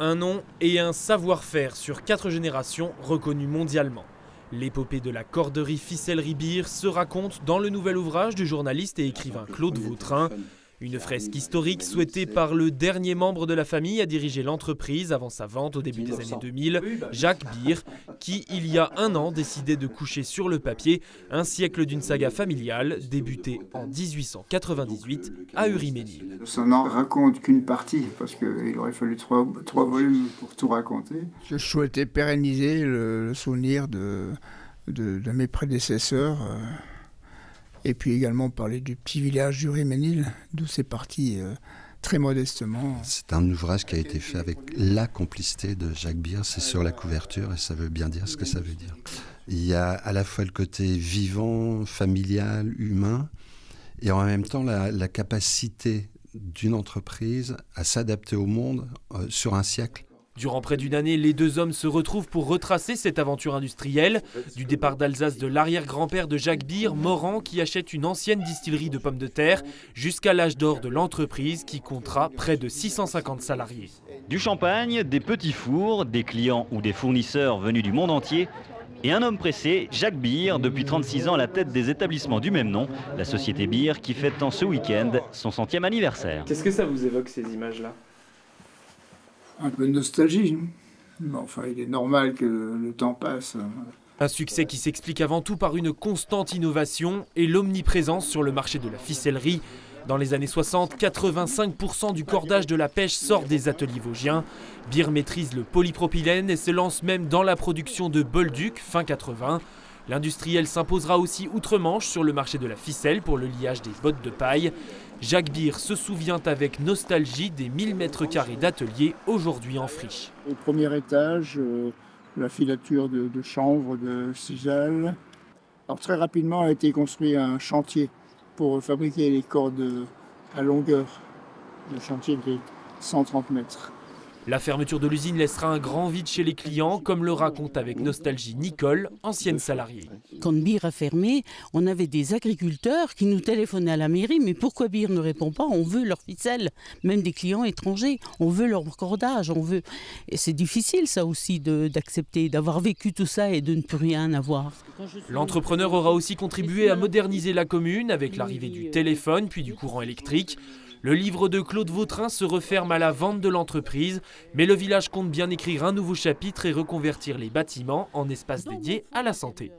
Un nom et un savoir-faire sur quatre générations reconnus mondialement. L'épopée de la corderie ficellerie Beer se raconte dans le nouvel ouvrage du journaliste et écrivain Claude Vautrin. Une fresque historique souhaitée par le dernier membre de la famille à diriger l'entreprise avant sa vente au début des années 2000, Jacques Beer, qui il y a un an décidait de coucher sur le papier un siècle d'une saga familiale débutée en 1898 à Uriménil. Ça n'en raconte qu'une partie parce qu'il aurait fallu trois, volumes pour tout raconter. Je souhaitais pérenniser le, souvenir de, de, mes prédécesseurs. Et puis également parler du petit village du Riménil, d'où c'est parti euh, très modestement. C'est un ouvrage qui a été fait avec la complicité de Jacques Bier, c'est sur la couverture et ça veut bien dire ce que ça veut dire. Il y a à la fois le côté vivant, familial, humain, et en même temps la, capacité d'une entreprise à s'adapter au monde euh, sur un siècle. Durant près d'une année, les deux hommes se retrouvent pour retracer cette aventure industrielle. Du départ d'Alsace de l'arrière-grand-père de Jacques Beer, Morand, qui achète une ancienne distillerie de pommes de terre, jusqu'à l'âge d'or de l'entreprise qui comptera près de 650 salariés. Du champagne, des petits fours, des clients ou des fournisseurs venus du monde entier, et un homme pressé, Jacques Beer, depuis 36 ans à la tête des établissements du même nom, la société Beer qui fête en ce week-end son centième anniversaire. Qu'est-ce que ça vous évoque ces images-là? Un peu de nostalgie. Enfin, il est normal que le temps passe. Un succès qui s'explique avant tout par une constante innovation et l'omniprésence sur le marché de la ficellerie. Dans les années 60, 85% du cordage de la pêche sort des ateliers vosgiens. Beer maîtrise le polypropylène et se lance même dans la production de Bolduc fin 80. L'industriel s'imposera aussi outre-Manche sur le marché de la ficelle pour le liage des bottes de paille. Jacques Beer se souvient avec nostalgie des 1000 mètres carrés d'atelier aujourd'hui en friche. Au premier étage, euh, la filature de, chanvre, de cisaille. Alors très rapidement a été construit un chantier pour fabriquer les cordes à longueur. Le chantier de 130 mètres. La fermeture de l'usine laissera un grand vide chez les clients, comme le raconte avec nostalgie Nicole, ancienne salariée. Quand Bir a fermé, on avait des agriculteurs qui nous téléphonaient à la mairie, mais pourquoi Bir ne répond pas? On veut leur ficelle, même des clients étrangers, on veut leur cordage, on veut. Et c'est difficile ça aussi d'accepter, d'avoir vécu tout ça et de ne plus rien avoir. L'entrepreneur aura aussi contribué à moderniser la commune avec l'arrivée du téléphone puis du courant électrique. Le livre de Claude Vautrin se referme à la vente de l'entreprise, mais le village compte bien écrire un nouveau chapitre et reconvertir les bâtiments en espaces dédiés à la santé.